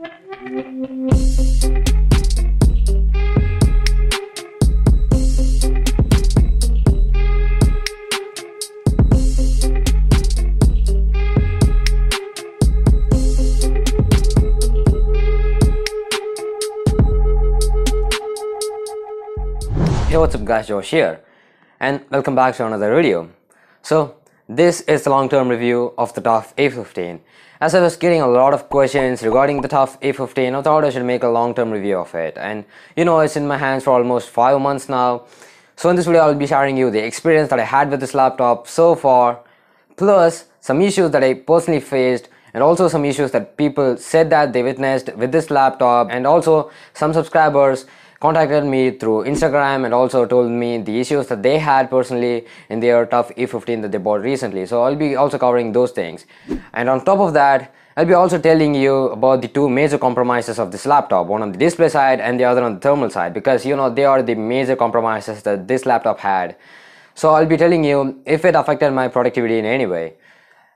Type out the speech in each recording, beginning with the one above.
Hey what's up guys Josh here and welcome back to another video. So this is the long-term review of the TUF A15. As I was getting a lot of questions regarding the TUF A15 I thought I should make a long-term review of it and you know it's in my hands for almost 5 months now. So in this video I'll be sharing you the experience that I had with this laptop so far plus some issues that I personally faced and also some issues that people said that they witnessed with this laptop and also some subscribers contacted me through Instagram and also told me the issues that they had personally in their TUF A15 that they bought recently. So I'll be also covering those things. And on top of that, I'll be also telling you about the two major compromises of this laptop, one on the display side and the other on the thermal side because you know they are the major compromises that this laptop had. So I'll be telling you if it affected my productivity in any way.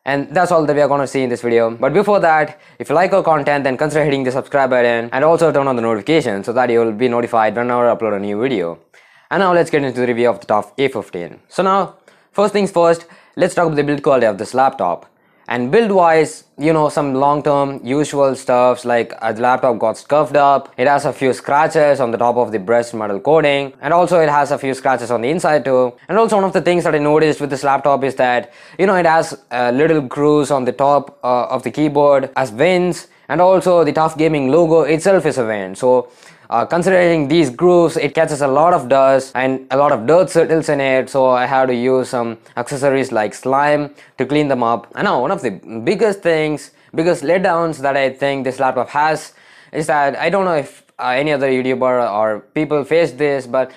And that's all that we are going to see in this video. But before that, if you like our content, then consider hitting the subscribe button and also turn on the notification so that you will be notified whenever I upload a new video. And now let's get into the review of the TUF A15. So now, first things first, let's talk about the build quality of this laptop and build wise you know some long term usual stuffs like the laptop got scuffed up. It has a few scratches on the top of the brushed metal coating. And also it has a few scratches on the inside too. And also one of the things that i noticed with this laptop is that you know it has uh, little grooves on the top uh, of the keyboard as vents. And also the TUF gaming logo itself is a vent. So uh, considering these grooves it catches a lot of dust and a lot of dirt settles in it so I had to use some accessories like slime to clean them up and now one of the biggest things biggest letdowns that I think this laptop has is that I don't know if uh, any other YouTuber or people face this but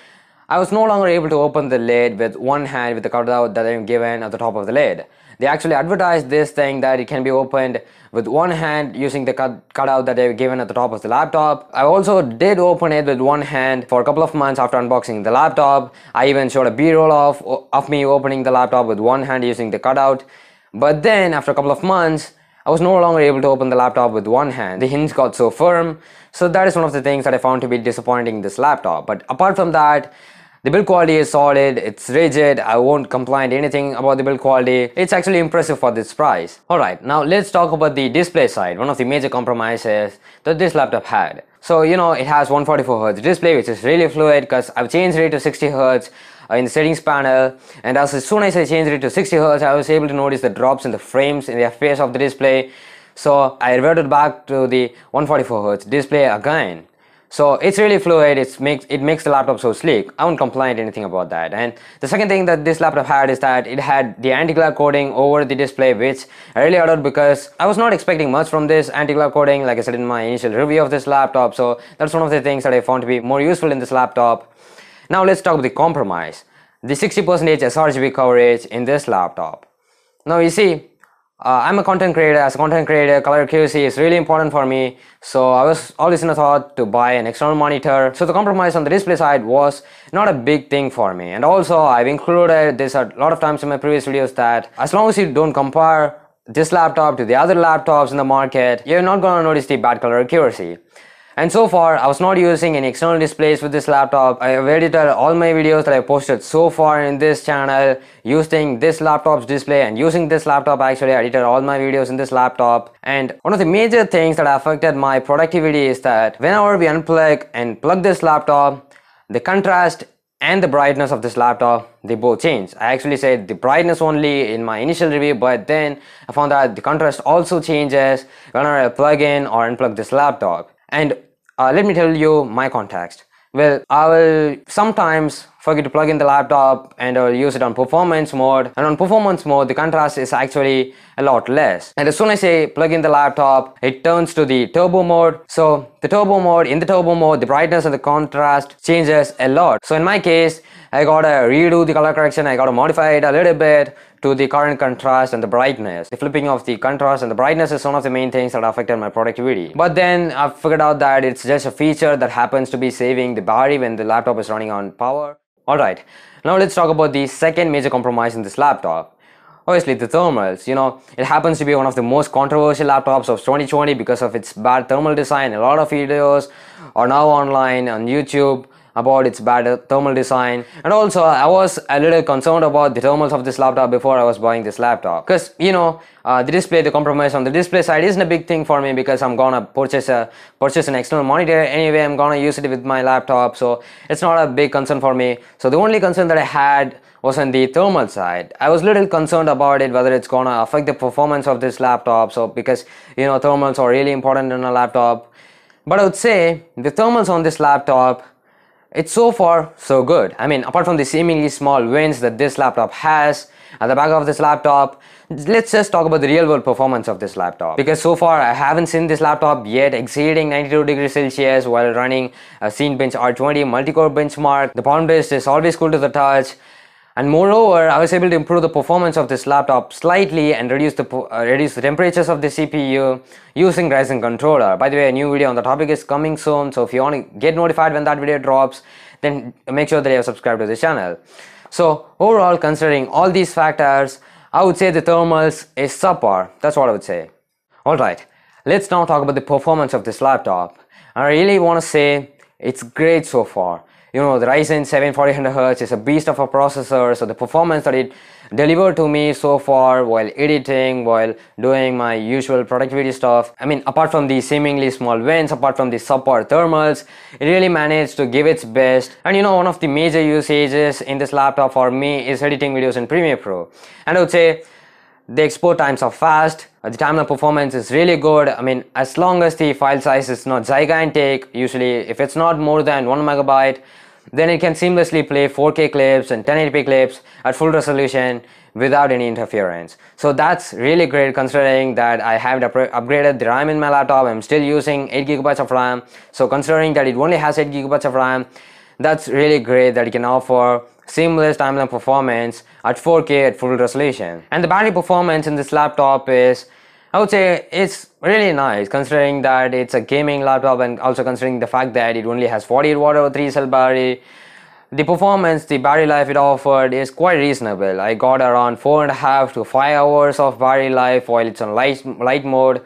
I was no longer able to open the lid with one hand with the cutout that I'm given at the top of the lid. They actually advertised this thing that it can be opened with one hand using the cut cutout that they've given at the top of the laptop. I also did open it with one hand for a couple of months after unboxing the laptop. I even showed a b-roll of, of me opening the laptop with one hand using the cutout. But then after a couple of months, I was no longer able to open the laptop with one hand. The hinge got so firm. So that is one of the things that I found to be disappointing in this laptop. But apart from that, the build quality is solid, it's rigid, I won't complain anything about the build quality. It's actually impressive for this price. Alright, now let's talk about the display side, one of the major compromises that this laptop had. So you know it has 144Hz display which is really fluid because I've changed it to 60Hz uh, in the settings panel and as soon as I changed it to 60Hz I was able to notice the drops in the frames in the FPS of the display. So I reverted back to the 144Hz display again so it's really fluid. It makes it makes the laptop so sleek. I won't complain anything about that. And the second thing that this laptop had is that it had the anti-glare coating over the display which i really adored because i was not expecting much from this anti-glare coating like i said in my initial review of this laptop. So that's one of the things that i found to be more useful in this laptop. Now let's talk about the compromise. The 60% sRGB coverage in this laptop. Now you see uh, I'm a content creator. As a content creator, color accuracy is really important for me. So I was always in a thought to buy an external monitor. So the compromise on the display side was not a big thing for me. And also I've included this a lot of times in my previous videos that as long as you don't compare this laptop to the other laptops in the market, you're not going to notice the bad color accuracy. And so far, I was not using any external displays with this laptop. I have edited all my videos that I posted so far in this channel using this laptop's display and using this laptop actually I edited all my videos in this laptop. And one of the major things that affected my productivity is that whenever we unplug and plug this laptop, the contrast and the brightness of this laptop they both change i actually said the brightness only in my initial review but then i found that the contrast also changes whenever i plug in or unplug this laptop and uh, let me tell you my context. Well, I will sometimes forget to plug in the laptop and I'll use it on performance mode. And on performance mode, the contrast is actually a lot less. And as soon as I say plug in the laptop, it turns to the turbo mode. So the turbo mode, in the turbo mode, the brightness and the contrast changes a lot. So in my case, I gotta redo the color correction, I gotta modify it a little bit to the current contrast and the brightness. The flipping of the contrast and the brightness is one of the main things that affected my productivity. But then I figured out that it's just a feature that happens to be saving the battery when the laptop is running on power. Alright, now let's talk about the second major compromise in this laptop. obviously the thermals you know it happens to be one of the most controversial laptops of 2020 because of its bad thermal design a lot of videos are now online on youtube about its bad thermal design. And also I was a little concerned about the thermals of this laptop before I was buying this laptop. Because you know uh, the display the compromise on the display side isn't a big thing for me because I'm gonna purchase a purchase an external monitor. Anyway I'm gonna use it with my laptop so it's not a big concern for me. So the only concern that I had was on the thermal side. I was a little concerned about it whether it's gonna affect the performance of this laptop so because you know thermals are really important in a laptop. But I would say the thermals on this laptop it's so far so good. I mean apart from the seemingly small wins that this laptop has at the back of this laptop let's just talk about the real world performance of this laptop because so far I haven't seen this laptop yet exceeding 92 degrees Celsius while running a Cinebench R20 multi-core benchmark. The palm rest is always cool to the touch and moreover I was able to improve the performance of this laptop slightly and reduce the uh, reduce the temperatures of the CPU using Ryzen controller. By the way a new video on the topic is coming soon so if you want to get notified when that video drops then make sure that you have subscribed to the channel. So overall considering all these factors I would say the thermals is subpar. That's what I would say. Alright let's now talk about the performance of this laptop. I really want to say it's great so far you know the Ryzen 7 4000Hz is a beast of a processor so the performance that it delivered to me so far while editing while doing my usual productivity stuff I mean apart from the seemingly small wins apart from the subpar thermals it really managed to give its best. And you know one of the major usages in this laptop for me is editing videos in Premiere Pro. And I would say the export times are fast the timeline performance is really good. I mean as long as the file size is not gigantic usually if it's not more than one megabyte then it can seamlessly play 4k clips and 1080p clips at full resolution without any interference. So that's really great considering that i haven't upgraded the ram in my laptop. I'm still using 8 gigabytes of ram. So considering that it only has 8 gigabytes of ram that's really great that it can offer seamless timeline performance at 4K at full resolution. And the battery performance in this laptop is, I would say it's really nice considering that it's a gaming laptop and also considering the fact that it only has 48 watt or 3 cell battery. The performance, the battery life it offered is quite reasonable. I got around 4.5 to 5 hours of battery life while it's on light, light mode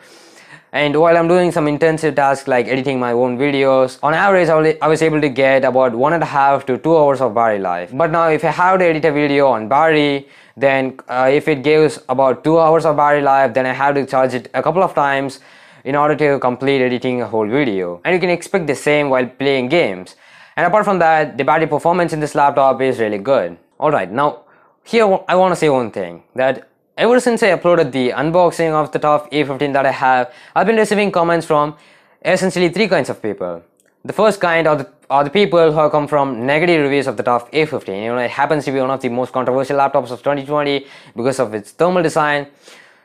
and while I'm doing some intensive tasks like editing my own videos, on average I was able to get about one and a half to two hours of battery life. But now if I have to edit a video on battery, then uh, if it gives about two hours of battery life, then I have to charge it a couple of times in order to complete editing a whole video. And you can expect the same while playing games. And apart from that, the battery performance in this laptop is really good. Alright, now here I want to say one thing that Ever since I uploaded the unboxing of the TUF A15 that I have, I've been receiving comments from essentially three kinds of people. The first kind are the, are the people who have come from negative reviews of the TUF A15. You know, it happens to be one of the most controversial laptops of 2020 because of its thermal design.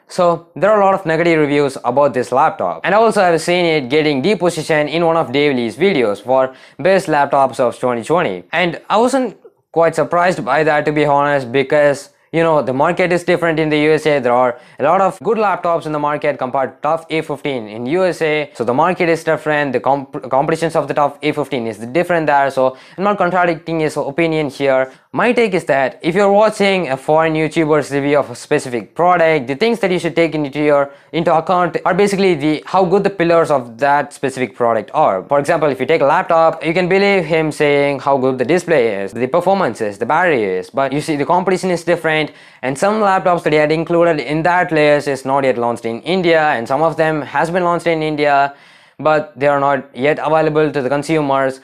So there are a lot of negative reviews about this laptop. And also I've seen it getting depositioned in one of Dave Lee's videos for best laptops of 2020. And I wasn't quite surprised by that to be honest because you know the market is different in the USA there are a lot of good laptops in the market compared to TUF A15 in USA so the market is different. The comp competitions of the TUF A15 is different there. So I'm not contradicting his opinion here my take is that if you're watching a foreign YouTuber's review of a specific product, the things that you should take into your into account are basically the how good the pillars of that specific product are. For example, if you take a laptop, you can believe him saying how good the display is, the performance is, the battery is. But you see the competition is different and some laptops that he had included in that list is not yet launched in India and some of them has been launched in India but they are not yet available to the consumers.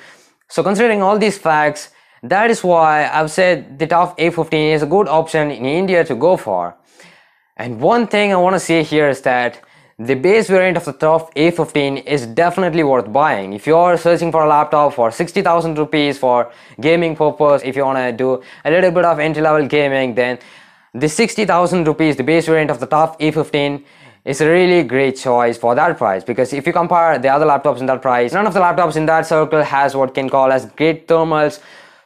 So considering all these facts, that is why I've said the TUF A15 is a good option in India to go for. And one thing I want to say here is that the base variant of the TUF A15 is definitely worth buying. If you're searching for a laptop for 60,000 rupees for gaming purpose, if you want to do a little bit of entry-level gaming, then the 60,000 rupees, the base variant of the TUF A15 is a really great choice for that price because if you compare the other laptops in that price, none of the laptops in that circle has what can call as great thermals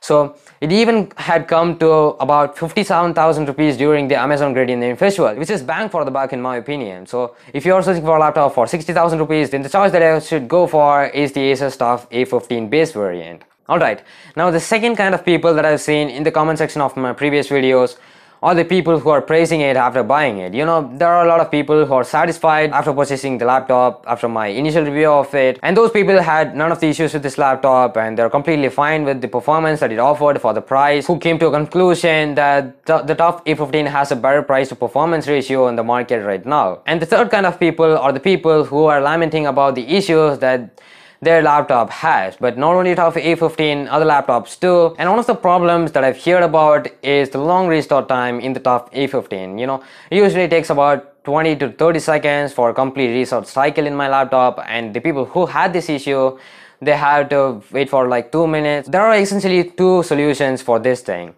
so it even had come to about 57,000 rupees during the Amazon Great Indian Festival, which is bang for the buck in my opinion. So if you're searching for a laptop for 60,000 rupees, then the choice that I should go for is the Asus TUF A15 base variant. Alright, now the second kind of people that I've seen in the comment section of my previous videos or the people who are praising it after buying it. You know, there are a lot of people who are satisfied after purchasing the laptop after my initial review of it. And those people had none of the issues with this laptop and they're completely fine with the performance that it offered for the price, who came to a conclusion that the, the TUF A15 has a better price to performance ratio in the market right now. And the third kind of people are the people who are lamenting about the issues that their laptop has. But not only TUF A15, other laptops too. And one of the problems that I've heard about is the long restart time in the TUF A15. You know, usually takes about 20 to 30 seconds for a complete restart cycle in my laptop and the people who had this issue they have to wait for like two minutes there are essentially two solutions for this thing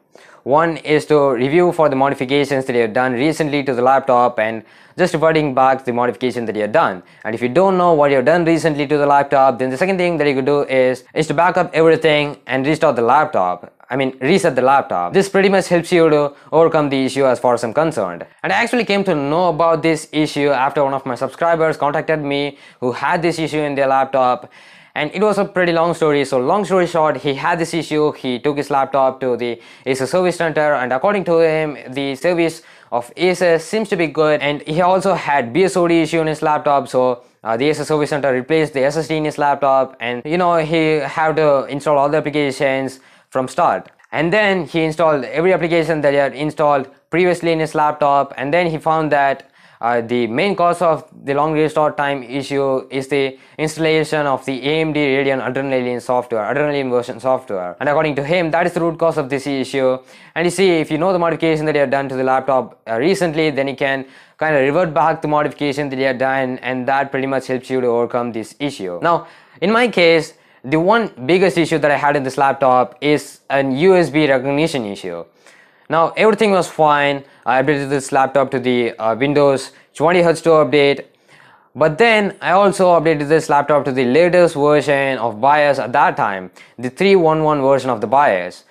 one is to review for the modifications that you have done recently to the laptop and just reverting back the modification that you have done. And if you don't know what you've done recently to the laptop, then the second thing that you could do is, is to back up everything and restart the laptop. I mean, reset the laptop. This pretty much helps you to overcome the issue as far as I'm concerned. And I actually came to know about this issue after one of my subscribers contacted me who had this issue in their laptop and it was a pretty long story. So long story short he had this issue. He took his laptop to the asus service center and according to him the service of asus seems to be good. And he also had bsod issue in his laptop. So uh, the asus service center replaced the ssd in his laptop. And you know he had to install all the applications from start. And then he installed every application that he had installed previously in his laptop. And then he found that uh, the main cause of the long restore time issue is the installation of the AMD Radeon Adrenalin software, Adrenalin version software. And according to him, that is the root cause of this issue. And you see, if you know the modification that you have done to the laptop uh, recently, then you can kind of revert back the modification that you have done, and that pretty much helps you to overcome this issue. Now, in my case, the one biggest issue that I had in this laptop is an USB recognition issue. Now everything was fine. I updated this laptop to the uh, Windows 20H2 update. But then I also updated this laptop to the latest version of BIOS at that time, the 3.11 version of the BIOS.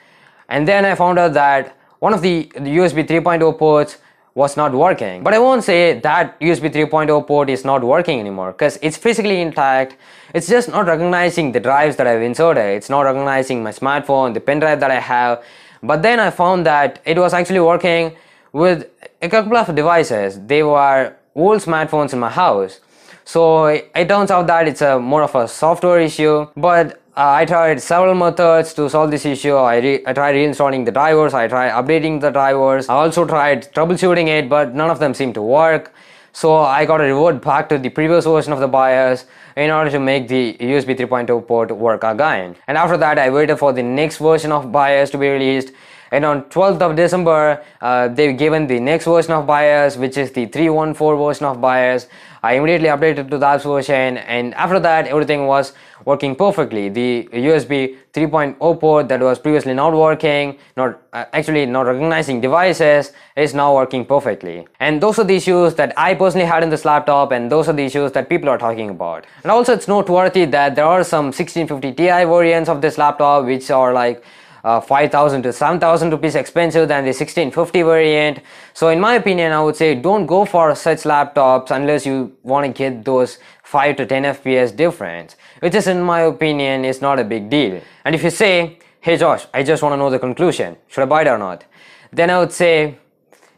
And then I found out that one of the, the USB 3.0 ports was not working. But I won't say that USB 3.0 port is not working anymore because it's physically intact. It's just not recognizing the drives that I've inserted. It's not recognizing my smartphone, the pen drive that I have but then I found that it was actually working with a couple of devices. They were old smartphones in my house. So it turns out that it's a more of a software issue. But uh, I tried several methods to solve this issue. I, I tried reinstalling the drivers. I tried updating the drivers. I also tried troubleshooting it, but none of them seemed to work. So I got to revert back to the previous version of the BIOS in order to make the USB 3.0 port work again. And after that I waited for the next version of BIOS to be released and on 12th of December uh, they've given the next version of BIOS which is the 314 version of BIOS I immediately updated to that version and after that everything was working perfectly. The USB 3.0 port that was previously not working not uh, actually not recognizing devices is now working perfectly. And those are the issues that I personally had in this laptop and those are the issues that people are talking about. And also it's noteworthy that there are some 1650 Ti variants of this laptop which are like uh, 5000 to 7000 rupees expensive than the 1650 variant. So in my opinion i would say don't go for such laptops unless you want to get those 5 to 10 fps difference which is in my opinion is not a big deal. And if you say hey josh i just want to know the conclusion. Should i buy it or not? Then i would say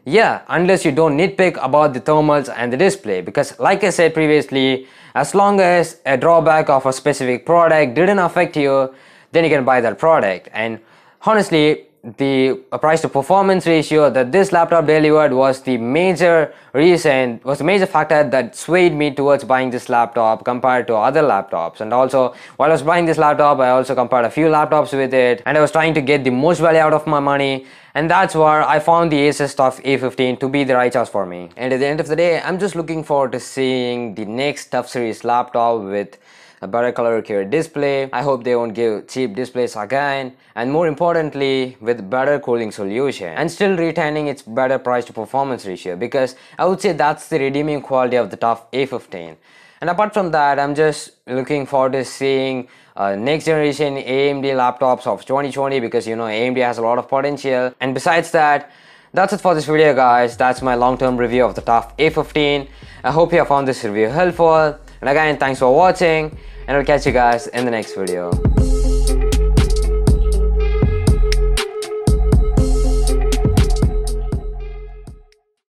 yeah unless you don't nitpick about the thermals and the display. Because like i said previously as long as a drawback of a specific product didn't affect you then you can buy that product. And honestly the price to performance ratio that this laptop delivered was the major reason was the major factor that swayed me towards buying this laptop compared to other laptops. And also while I was buying this laptop I also compared a few laptops with it and I was trying to get the most value out of my money. And that's where I found the Asus TUF A15 to be the right choice for me. And at the end of the day I'm just looking forward to seeing the next TUF series laptop with a better color accurate display. I hope they won't give cheap displays again and more importantly with better cooling solution and still retaining its better price to performance ratio because I would say that's the redeeming quality of the TUF A15. And apart from that, I'm just looking forward to seeing uh, next generation AMD laptops of 2020 because you know AMD has a lot of potential. And besides that, that's it for this video guys. That's my long-term review of the TUF A15. I hope you have found this review helpful. And again, thanks for watching and I'll catch you guys in the next video.